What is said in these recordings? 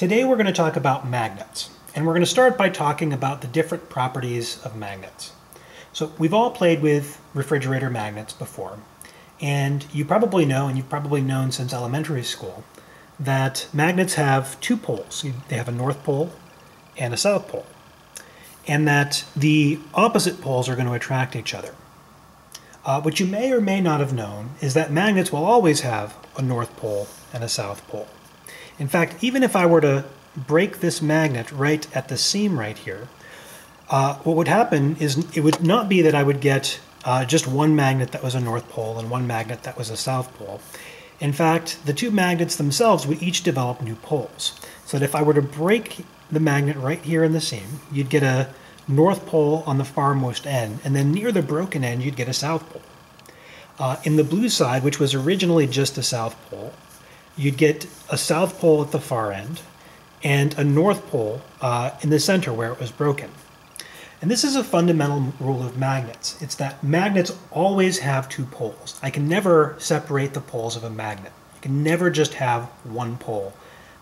Today we're going to talk about magnets, and we're going to start by talking about the different properties of magnets. So we've all played with refrigerator magnets before, and you probably know, and you've probably known since elementary school, that magnets have two poles. They have a north pole and a south pole, and that the opposite poles are going to attract each other. Uh, what you may or may not have known is that magnets will always have a north pole and a south pole. In fact, even if I were to break this magnet right at the seam right here, uh, what would happen is it would not be that I would get uh, just one magnet that was a north pole and one magnet that was a south pole. In fact, the two magnets themselves would each develop new poles. So that if I were to break the magnet right here in the seam, you'd get a north pole on the farmost end, and then near the broken end, you'd get a south pole. Uh, in the blue side, which was originally just a south pole, you'd get a south pole at the far end and a north pole uh, in the center where it was broken. And this is a fundamental rule of magnets. It's that magnets always have two poles. I can never separate the poles of a magnet. You can never just have one pole.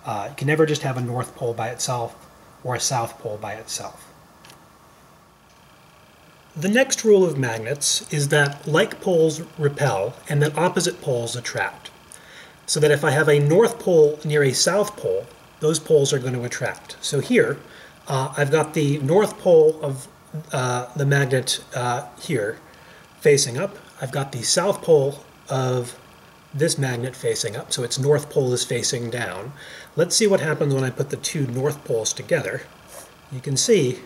Uh, you can never just have a north pole by itself or a south pole by itself. The next rule of magnets is that like poles repel and that opposite poles attract. So that if I have a north pole near a south pole, those poles are going to attract. So here, uh, I've got the north pole of uh, the magnet uh, here facing up. I've got the south pole of this magnet facing up, so its north pole is facing down. Let's see what happens when I put the two north poles together. You can see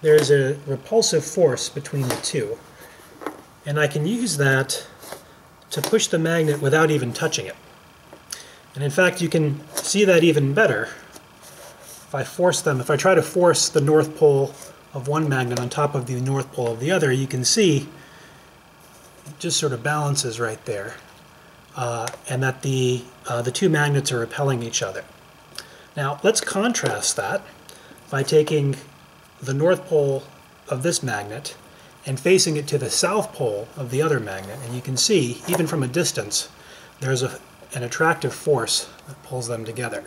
there's a repulsive force between the two. And I can use that to push the magnet without even touching it. And in fact, you can see that even better if I force them, if I try to force the north pole of one magnet on top of the north pole of the other, you can see it just sort of balances right there. Uh, and that the, uh, the two magnets are repelling each other. Now let's contrast that by taking the north pole of this magnet and facing it to the south pole of the other magnet. And you can see, even from a distance, there's a, an attractive force that pulls them together.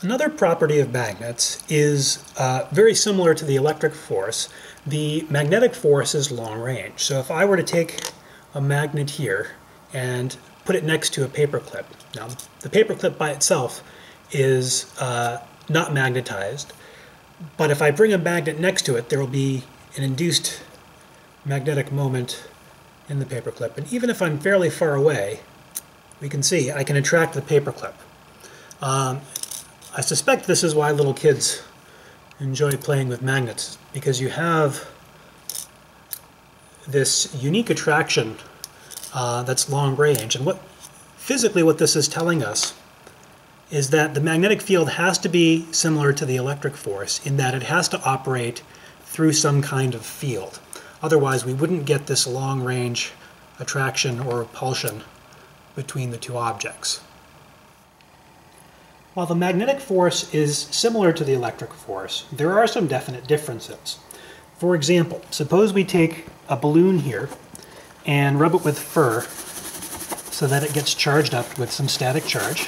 Another property of magnets is uh, very similar to the electric force. The magnetic force is long range. So if I were to take a magnet here and put it next to a paperclip. Now, the paperclip by itself is uh, not magnetized. But if I bring a magnet next to it, there will be an induced magnetic moment in the paperclip. And even if I'm fairly far away, we can see I can attract the paperclip. Um, I suspect this is why little kids enjoy playing with magnets, because you have this unique attraction uh, that's long range. And what physically what this is telling us is that the magnetic field has to be similar to the electric force in that it has to operate through some kind of field. Otherwise, we wouldn't get this long range attraction or repulsion between the two objects. While the magnetic force is similar to the electric force, there are some definite differences. For example, suppose we take a balloon here and rub it with fur so that it gets charged up with some static charge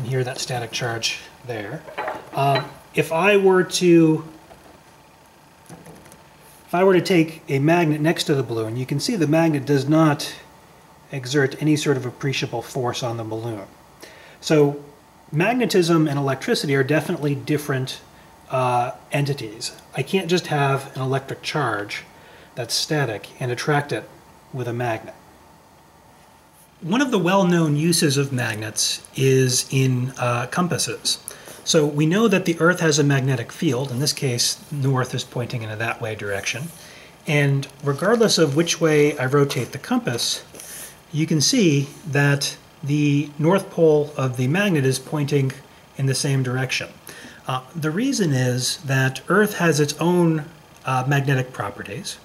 can hear that static charge there. Uh, if I were to if I were to take a magnet next to the balloon, you can see the magnet does not exert any sort of appreciable force on the balloon. So magnetism and electricity are definitely different uh, entities. I can't just have an electric charge that's static and attract it with a magnet. One of the well-known uses of magnets is in uh, compasses. So we know that the Earth has a magnetic field. In this case, north is pointing in a that way direction. And regardless of which way I rotate the compass, you can see that the north pole of the magnet is pointing in the same direction. Uh, the reason is that Earth has its own uh, magnetic properties,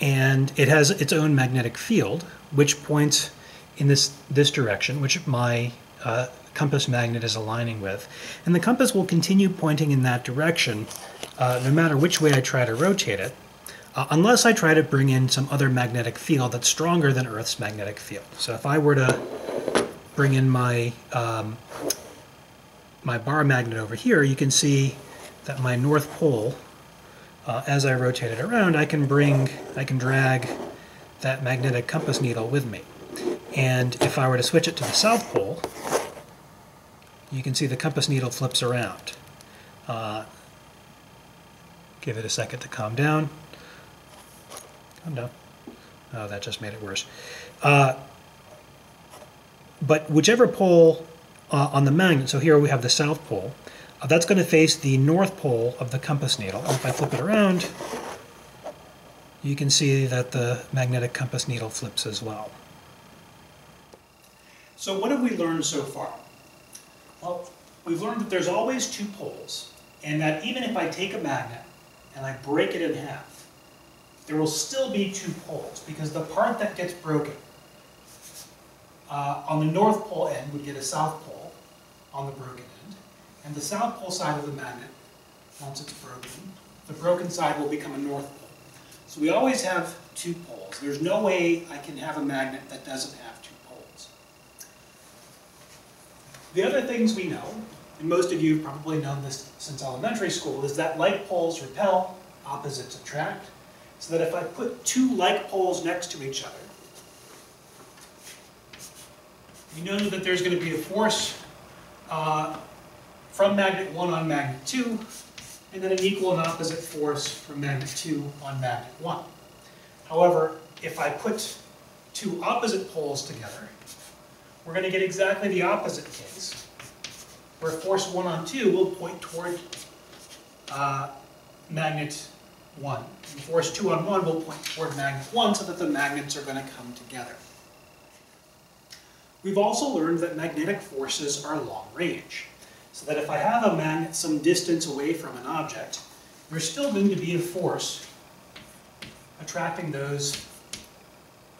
and it has its own magnetic field, which points in this, this direction, which my uh, compass magnet is aligning with. And the compass will continue pointing in that direction uh, no matter which way I try to rotate it, uh, unless I try to bring in some other magnetic field that's stronger than Earth's magnetic field. So if I were to bring in my, um, my bar magnet over here, you can see that my north pole, uh, as I rotate it around, I can bring, I can drag that magnetic compass needle with me. And if I were to switch it to the south pole, you can see the compass needle flips around. Uh, give it a second to calm down. Calm down. Oh, that just made it worse. Uh, but whichever pole uh, on the magnet, so here we have the south pole, uh, that's going to face the north pole of the compass needle. And if I flip it around, you can see that the magnetic compass needle flips as well. So what have we learned so far? Well, we've learned that there's always two poles, and that even if I take a magnet and I break it in half, there will still be two poles, because the part that gets broken uh, on the north pole end would get a south pole on the broken end, and the south pole side of the magnet, once it's broken, the broken side will become a north pole. So we always have two poles. There's no way I can have a magnet that doesn't have two. The other things we know, and most of you have probably known this since elementary school, is that like poles repel, opposites attract, so that if I put two like poles next to each other, we know that there's going to be a force uh, from magnet 1 on magnet 2, and then an equal and opposite force from magnet 2 on magnet 1. However, if I put two opposite poles together, we're going to get exactly the opposite case, where force 1 on 2 will point toward uh, magnet 1. And force 2 on 1 will point toward magnet 1 so that the magnets are going to come together. We've also learned that magnetic forces are long range. So that if I have a magnet some distance away from an object, there's still going to be a force attracting those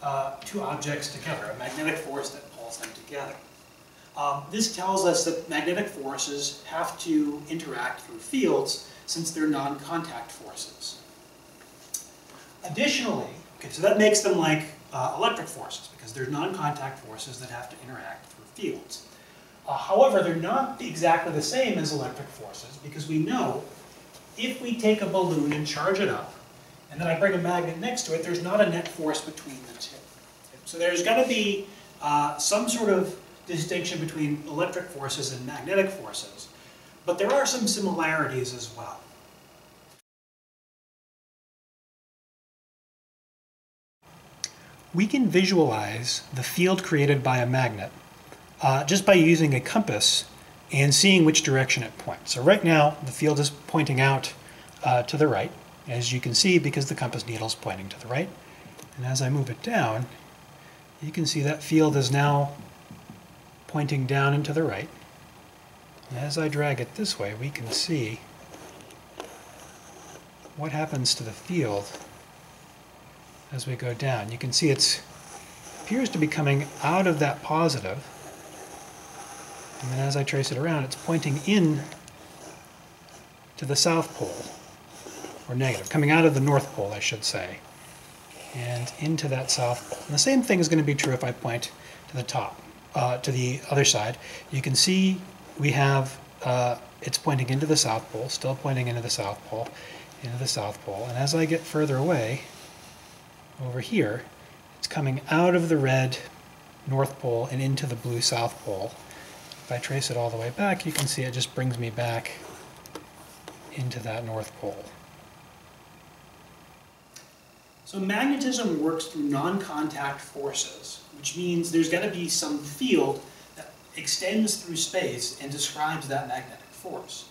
uh, two objects together, a magnetic force that together. Um, this tells us that magnetic forces have to interact through fields since they're non-contact forces. Additionally, okay, so that makes them like uh, electric forces because they're non-contact forces that have to interact through fields. Uh, however, they're not exactly the same as electric forces because we know if we take a balloon and charge it up, and then I bring a magnet next to it, there's not a net force between the two. So there's got to be uh, some sort of distinction between electric forces and magnetic forces, but there are some similarities as well. We can visualize the field created by a magnet uh, just by using a compass and seeing which direction it points. So right now, the field is pointing out uh, to the right, as you can see, because the compass needle is pointing to the right. And as I move it down, you can see that field is now pointing down and to the right. As I drag it this way, we can see what happens to the field as we go down. You can see it appears to be coming out of that positive and then as I trace it around, it's pointing in to the south pole, or negative, coming out of the north pole, I should say, and into that south pole. And the same thing is going to be true if I point to the top, uh, to the other side. You can see we have, uh, it's pointing into the south pole, still pointing into the south pole, into the south pole. And as I get further away, over here, it's coming out of the red north pole and into the blue south pole. If I trace it all the way back, you can see it just brings me back into that North Pole. So magnetism works through non-contact forces, which means there's got to be some field that extends through space and describes that magnetic force.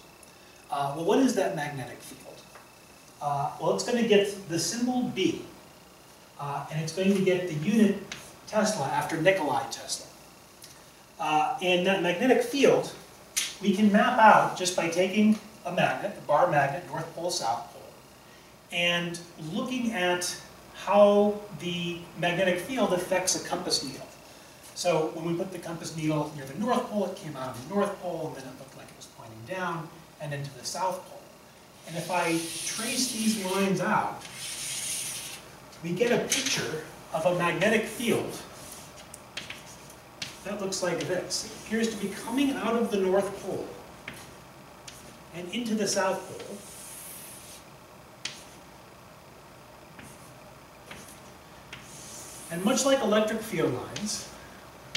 Uh, well, what is that magnetic field? Uh, well, it's going to get the symbol B, uh, and it's going to get the unit Tesla after Nikolai Tesla. Uh, and that magnetic field, we can map out just by taking a magnet, a bar magnet, North Pole, South Pole, and looking at how the magnetic field affects a compass needle. So when we put the compass needle near the North Pole, it came out of the North Pole, and then it looked like it was pointing down and into the South Pole. And if I trace these lines out, we get a picture of a magnetic field that looks like this. It appears to be coming out of the North Pole and into the South Pole. And much like electric field lines,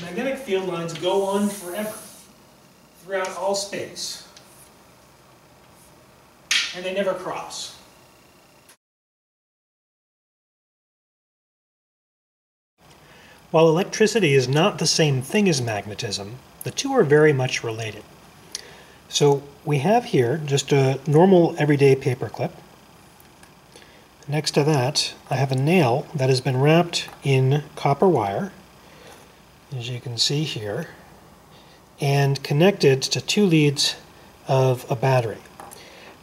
magnetic field lines go on forever throughout all space, and they never cross. While electricity is not the same thing as magnetism, the two are very much related. So we have here just a normal everyday paper clip. Next to that, I have a nail that has been wrapped in copper wire, as you can see here, and connected to two leads of a battery.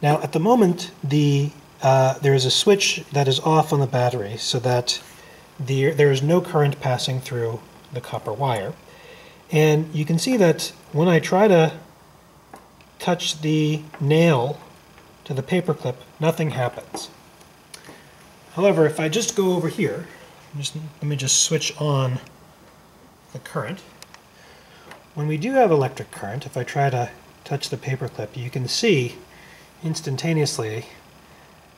Now, at the moment, the uh, there is a switch that is off on the battery so that the, there is no current passing through the copper wire. And you can see that when I try to touch the nail to the paperclip, nothing happens. However, if I just go over here, just, let me just switch on the current. When we do have electric current, if I try to touch the paperclip, you can see instantaneously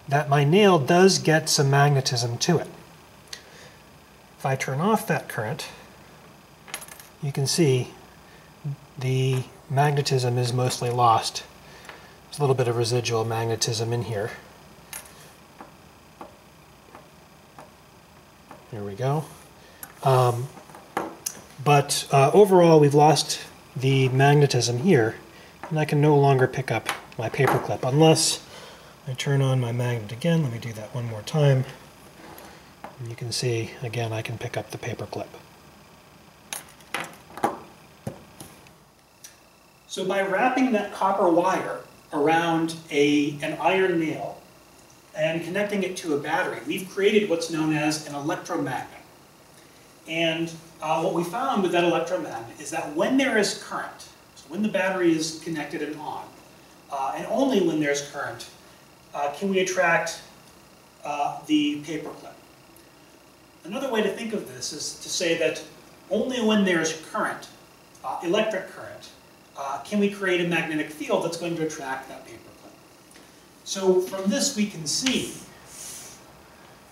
that my nail does get some magnetism to it. If I turn off that current, you can see the magnetism is mostly lost. There's a little bit of residual magnetism in here. There we go. Um, but uh, overall, we've lost the magnetism here, and I can no longer pick up my paperclip unless I turn on my magnet again. Let me do that one more time. And you can see, again, I can pick up the paper clip. So by wrapping that copper wire around a, an iron nail and connecting it to a battery, we've created what's known as an electromagnet. And uh, what we found with that electromagnet is that when there is current, so when the battery is connected and on, uh, and only when there's current, uh, can we attract uh, the paperclip. Another way to think of this is to say that only when there's current, uh, electric current, uh, can we create a magnetic field that's going to attract that paperclip. So from this we can see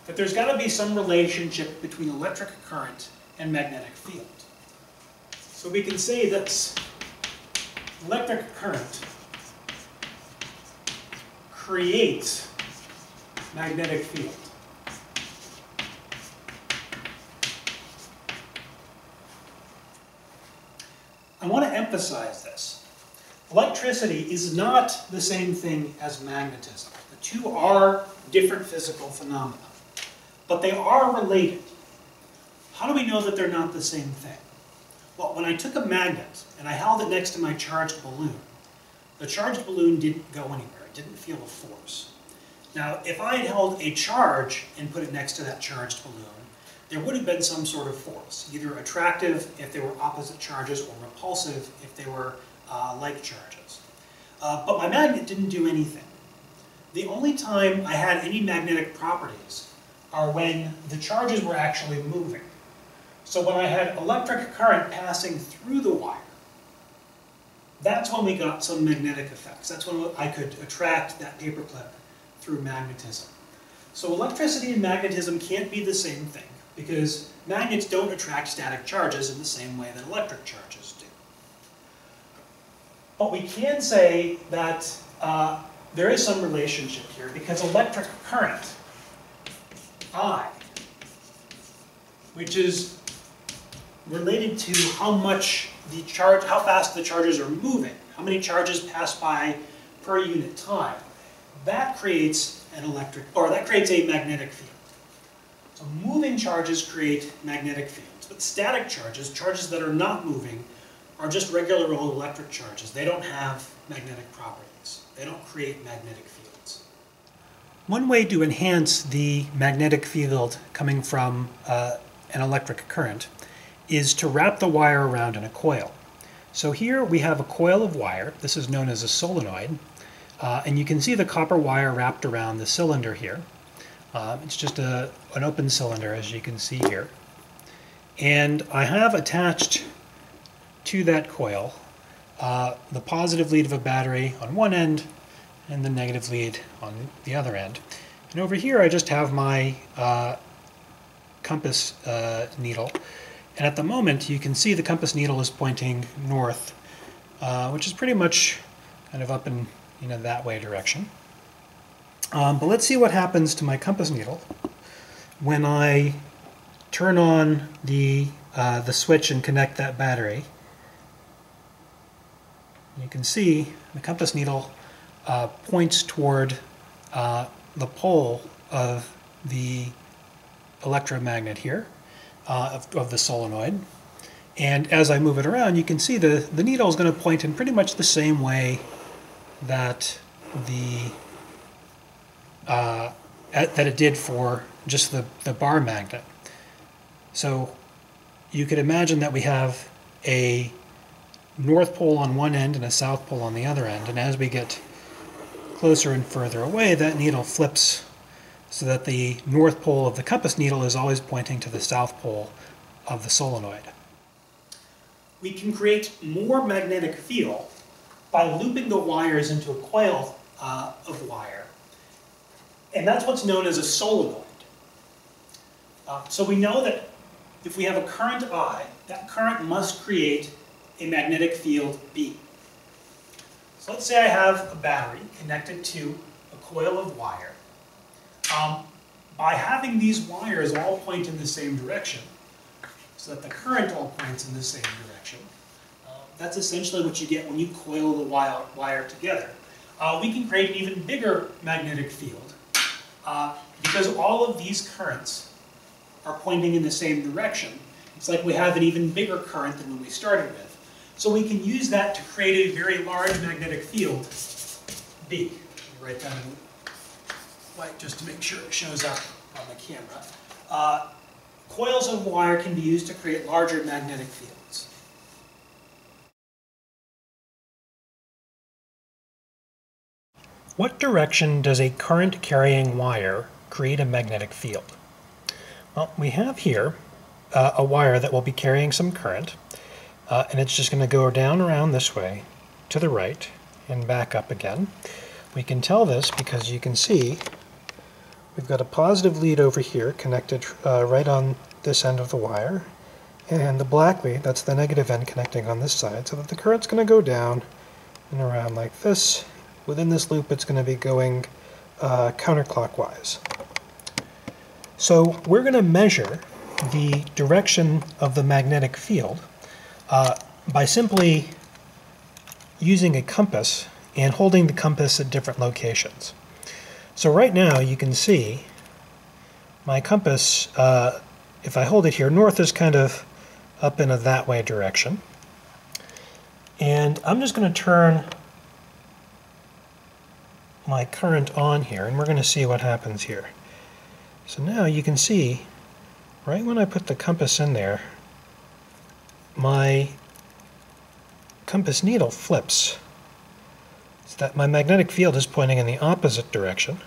that there's got to be some relationship between electric current and magnetic field. So we can say that electric current creates magnetic field. I want to emphasize this. Electricity is not the same thing as magnetism. The two are different physical phenomena, but they are related. How do we know that they're not the same thing? Well, when I took a magnet and I held it next to my charged balloon, the charged balloon didn't go anywhere. It didn't feel a force. Now, if I had held a charge and put it next to that charged balloon, there would have been some sort of force, either attractive if they were opposite charges or repulsive if they were uh, like charges. Uh, but my magnet didn't do anything. The only time I had any magnetic properties are when the charges were actually moving. So when I had electric current passing through the wire, that's when we got some magnetic effects. That's when I could attract that paperclip through magnetism. So electricity and magnetism can't be the same thing because magnets don't attract static charges in the same way that electric charges. But we can say that uh, there is some relationship here because electric current, I, which is related to how much the charge, how fast the charges are moving, how many charges pass by per unit time, that creates an electric, or that creates a magnetic field. So moving charges create magnetic fields, but static charges, charges that are not moving, are just regular old electric charges. They don't have magnetic properties. They don't create magnetic fields. One way to enhance the magnetic field coming from uh, an electric current is to wrap the wire around in a coil. So here we have a coil of wire. This is known as a solenoid. Uh, and you can see the copper wire wrapped around the cylinder here. Uh, it's just a, an open cylinder, as you can see here. And I have attached to that coil uh, the positive lead of a battery on one end and the negative lead on the other end. And over here I just have my uh, compass uh, needle. And at the moment you can see the compass needle is pointing north, uh, which is pretty much kind of up in you know, that way direction. Um, but let's see what happens to my compass needle when I turn on the, uh, the switch and connect that battery. You can see the compass needle uh, points toward uh, the pole of the electromagnet here, uh, of, of, the solenoid. And as I move it around, you can see the, the needle is going to point in pretty much the same way that the uh, that it did for just the, the bar magnet. So you could imagine that we have a north pole on one end and a south pole on the other end. And as we get closer and further away, that needle flips so that the north pole of the compass needle is always pointing to the south pole of the solenoid. We can create more magnetic field by looping the wires into a coil uh, of wire. And that's what's known as a solenoid. Uh, so we know that if we have a current I, that current must create a magnetic field B. So let's say I have a battery connected to a coil of wire. Um, by having these wires all point in the same direction, so that the current all points in the same direction, uh, that's essentially what you get when you coil the wire, together. Uh, we can create an even bigger magnetic field uh, because all of these currents are pointing in the same direction. It's like we have an even bigger current than when we started with. So we can use that to create a very large magnetic field, B. Write that in white just to make sure it shows up on the camera. Uh, coils of wire can be used to create larger magnetic fields. What direction does a current carrying wire create a magnetic field? Well, we have here uh, a wire that will be carrying some current. Uh, and it's just going to go down around this way to the right and back up again. We can tell this because you can see we've got a positive lead over here connected uh, right on this end of the wire and the black lead, that's the negative end connecting on this side, so that the current's going to go down and around like this. Within this loop it's going to be going uh, counterclockwise. So we're going to measure the direction of the magnetic field uh, by simply using a compass and holding the compass at different locations. So right now you can see my compass, uh, if I hold it here, north is kind of up in a that way direction. And I'm just going to turn my current on here and we're going to see what happens here. So now you can see right when I put the compass in there my compass needle flips so that my magnetic field is pointing in the opposite direction.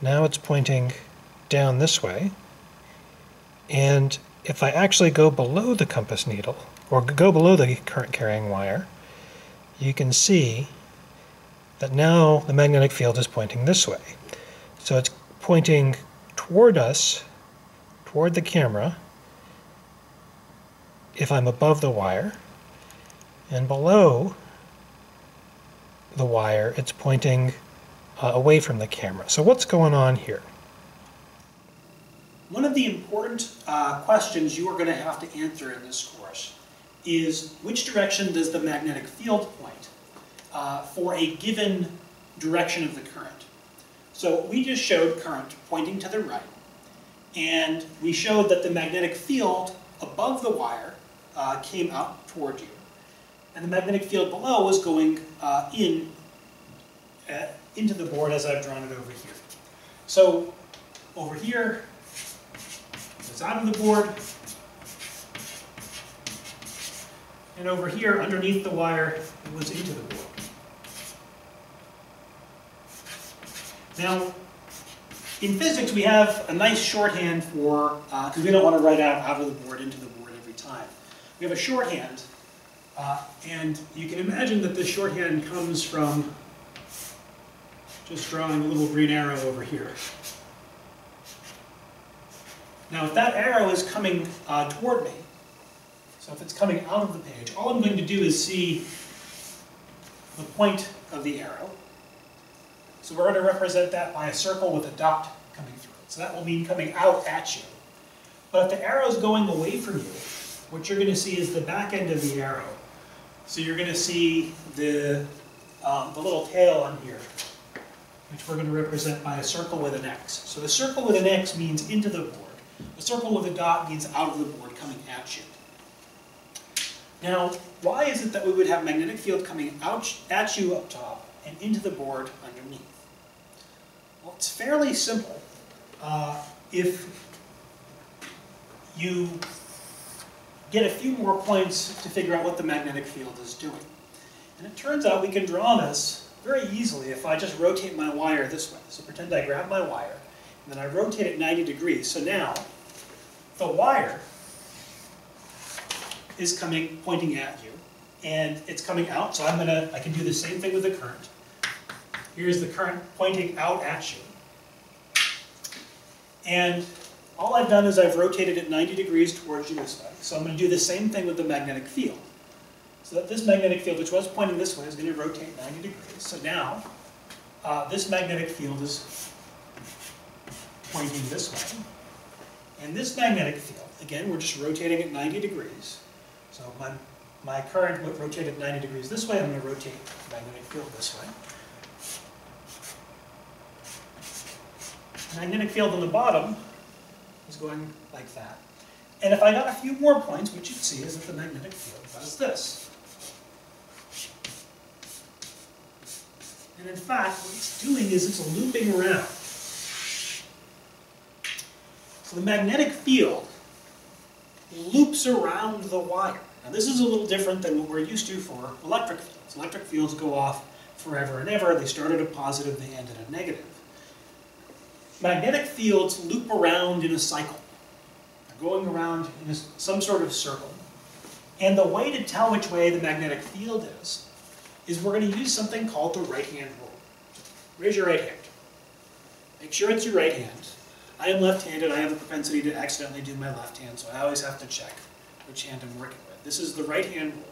Now it's pointing down this way. And if I actually go below the compass needle, or go below the current carrying wire, you can see that now the magnetic field is pointing this way. So it's pointing toward us, toward the camera, if I'm above the wire, and below the wire, it's pointing uh, away from the camera. So what's going on here? One of the important uh, questions you are going to have to answer in this course is which direction does the magnetic field point uh, for a given direction of the current. So we just showed current pointing to the right, and we showed that the magnetic field above the wire uh, came out toward you. And the magnetic field below was going uh, in uh, into the board as I've drawn it over here. So over here, it's out of the board. And over here, underneath the wire, it was into the board. Now, in physics, we have a nice shorthand for, because uh, we don't want to write out out of the board into the board every time. We have a shorthand Uh, and you can imagine that this shorthand comes from just drawing a little green arrow over here. Now if that arrow is coming uh, toward me, so if it's coming out of the page, all I'm going to do is see the point of the arrow. So we're going to represent that by a circle with a dot coming through it. So that will mean coming out at you. But if the arrow is going away from you, what you're going to see is the back end of the arrow. So you're going to see the, um, the little tail on here, which we're going to represent by a circle with an X. So the circle with an X means into the board. The circle with a dot means out of the board, coming at you. Now, why is it that we would have magnetic field coming out at you up top and into the board underneath? Well, it's fairly simple. Uh, if you get a few more points to figure out what the magnetic field is doing. And it turns out we can draw this very easily if I just rotate my wire this way. So pretend I grab my wire, and then I rotate it 90 degrees. So now, the wire is coming, pointing at you, and it's coming out, so I'm gonna, I can do the same thing with the current. Here's the current pointing out at you. And all I've done is I've rotated it 90 degrees towards you this way. So I'm going to do the same thing with the magnetic field. So that this magnetic field, which was pointing this way, is going to rotate 90 degrees. So now, uh, this magnetic field is pointing this way. And this magnetic field, again, we're just rotating it 90 degrees. So my, my current rotated 90 degrees this way, I'm going to rotate the magnetic field this way. Magnetic field on the bottom is going like that. And if I got a few more points, what you'd see is that the magnetic field does this. And in fact, what it's doing is it's looping around. So the magnetic field loops around the wire. Now this is a little different than what we're used to for electric fields. Electric fields go off forever and ever. They start at a positive, they end at a negative. Magnetic fields loop around in a cycle. They're going around in a, some sort of circle. And the way to tell which way the magnetic field is, is we're going to use something called the right-hand rule. Raise your right hand. Make sure it's your right hand. I am left-handed. I have a propensity to accidentally do my left hand, so I always have to check which hand I'm working with. This is the right-hand rule.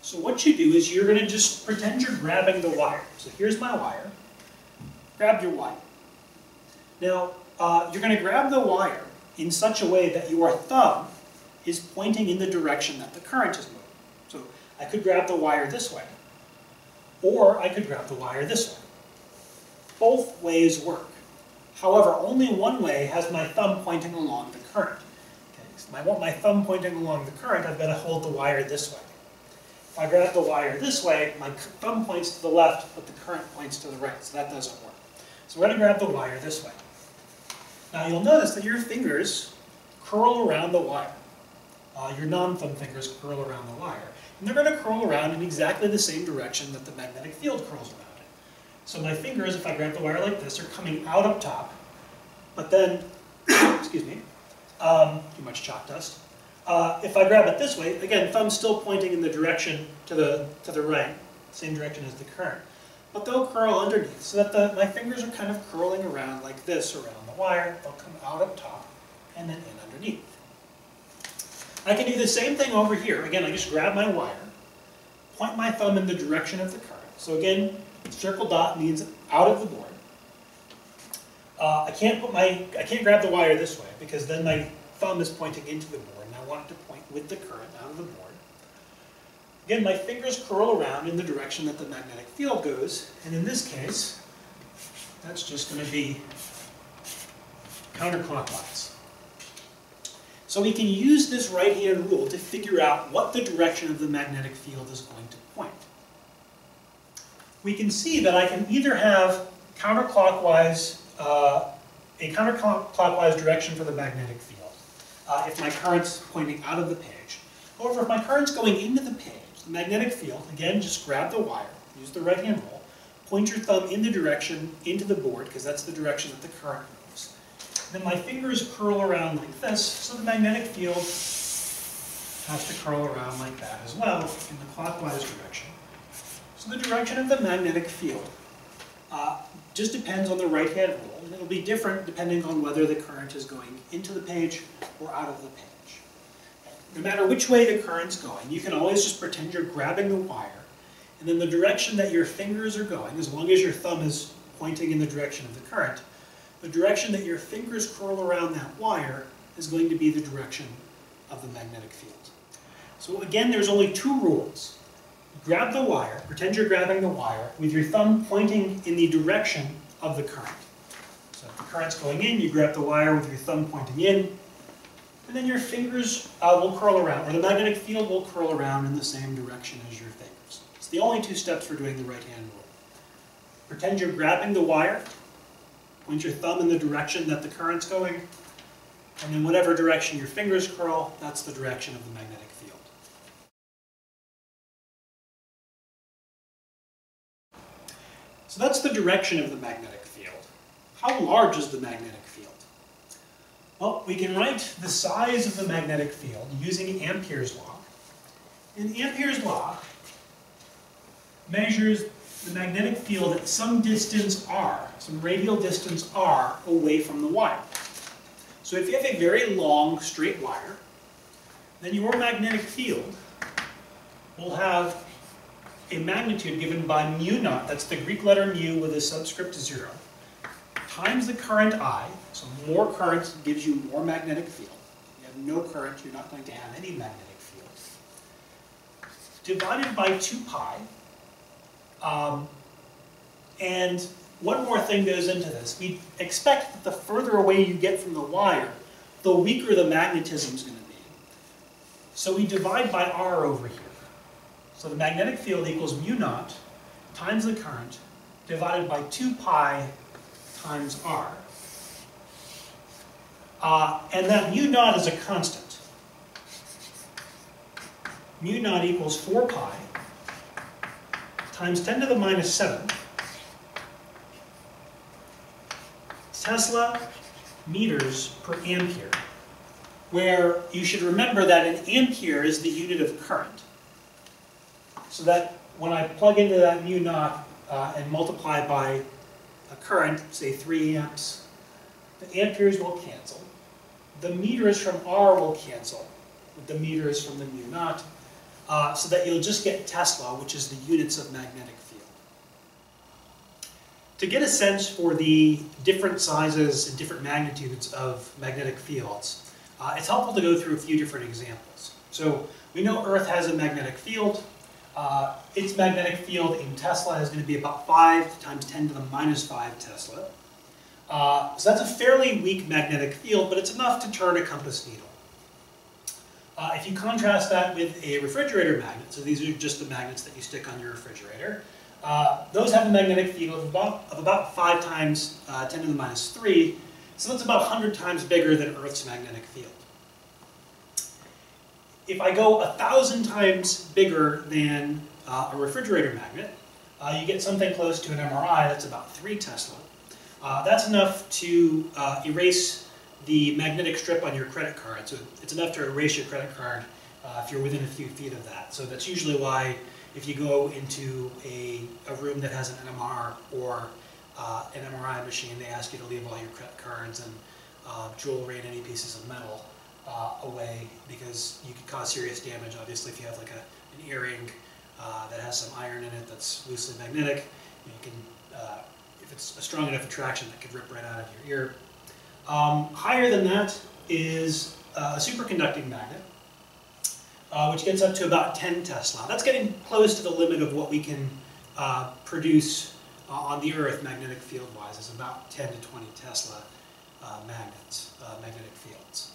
So what you do is you're going to just pretend you're grabbing the wire. So here's my wire. Grab your wire. Now, uh, you're going to grab the wire in such a way that your thumb is pointing in the direction that the current is moving. So I could grab the wire this way, or I could grab the wire this way. Both ways work. However, only one way has my thumb pointing along the current. Okay, so I want my thumb pointing along the current, I've got to hold the wire this way. If I grab the wire this way, my thumb points to the left, but the current points to the right, so that doesn't work. So we're going to grab the wire this way. Now you'll notice that your fingers curl around the wire. Uh, your non-thumb fingers curl around the wire. And they're going to curl around in exactly the same direction that the magnetic field curls around it. So my fingers, if I grab the wire like this, are coming out up top. But then, excuse me, um, too much chalk dust. Uh, if I grab it this way, again, thumb still pointing in the direction to the, to the right, same direction as the current. But they'll curl underneath, so that the, my fingers are kind of curling around like this around wire, they'll come out up top and then in underneath. I can do the same thing over here. Again, I just grab my wire, point my thumb in the direction of the current. So again, circle dot means out of the board. Uh, I can't put my, I can't grab the wire this way because then my thumb is pointing into the board and I want it to point with the current out of the board. Again, my fingers curl around in the direction that the magnetic field goes, and in this case, that's just going to be counterclockwise. So we can use this right-hand rule to figure out what the direction of the magnetic field is going to point. We can see that I can either have counterclockwise, uh, a counterclockwise direction for the magnetic field, uh, if my current's pointing out of the page. However, if my current's going into the page, the magnetic field, again, just grab the wire, use the right-hand rule, point your thumb in the direction into the board, because that's the direction that the current then my fingers curl around like this, so the magnetic field has to curl around like that as well in the clockwise direction. So the direction of the magnetic field uh, just depends on the right-hand rule, and it'll be different depending on whether the current is going into the page or out of the page. No matter which way the current's going, you can always just pretend you're grabbing the wire, and then the direction that your fingers are going, as long as your thumb is pointing in the direction of the current, the direction that your fingers curl around that wire is going to be the direction of the magnetic field. So again, there's only two rules. Grab the wire, pretend you're grabbing the wire, with your thumb pointing in the direction of the current. So if the current's going in, you grab the wire with your thumb pointing in, and then your fingers uh, will curl around, or the magnetic field will curl around in the same direction as your fingers. It's the only two steps for doing the right-hand rule. Pretend you're grabbing the wire, point your thumb in the direction that the current's going, and in whatever direction your fingers curl, that's the direction of the magnetic field. So that's the direction of the magnetic field. How large is the magnetic field? Well, we can write the size of the magnetic field using Ampere's law. And Ampere's law measures the magnetic field at some distance r, some radial distance r, away from the wire. So if you have a very long straight wire, then your magnetic field will have a magnitude given by mu naught, that's the Greek letter mu with a subscript 0, times the current I, so more current gives you more magnetic field. If you have no current, you're not going to have any magnetic field. Divided by 2 pi, um, and one more thing goes into this. We expect that the further away you get from the wire, the weaker the magnetism is going to be. So we divide by r over here. So the magnetic field equals mu naught times the current divided by 2 pi times r. Uh, and that mu naught is a constant. Mu naught equals 4 pi times 10 to the minus 7 Tesla meters per ampere, where you should remember that an ampere is the unit of current. So that when I plug into that mu naught uh, and multiply by a current, say 3 amps, the amperes will cancel. The meters from R will cancel with the meters from the mu naught, uh, so that you'll just get Tesla, which is the units of magnetic field. To get a sense for the different sizes and different magnitudes of magnetic fields, uh, it's helpful to go through a few different examples. So we know Earth has a magnetic field. Uh, its magnetic field in Tesla is going to be about 5 times 10 to the minus 5 Tesla. Uh, so that's a fairly weak magnetic field, but it's enough to turn a compass needle. Uh, if you contrast that with a refrigerator magnet, so these are just the magnets that you stick on your refrigerator, uh, those have a magnetic field of about, of about 5 times uh, 10 to the minus 3, so that's about 100 times bigger than Earth's magnetic field. If I go a thousand times bigger than uh, a refrigerator magnet, uh, you get something close to an MRI that's about 3 Tesla. Uh, that's enough to erase the magnetic strip on your credit card. So it's enough to erase your credit card if you're within a few feet of that. So that's usually why if you go into a, a room that has an NMR or uh, an MRI machine, they ask you to leave all your credit cards and uh, jewelry and any pieces of metal uh, away because you could cause serious damage. Obviously, if you have like a, an earring uh, that has some iron in it that's loosely magnetic, you can, uh, if it's a strong enough attraction, that could rip right out of your ear. Um, higher than that is uh, a superconducting magnet uh, which gets up to about 10 Tesla. That's getting close to the limit of what we can uh, produce uh, on the Earth magnetic field-wise, is about 10 to 20 Tesla uh, magnets, uh, magnetic fields.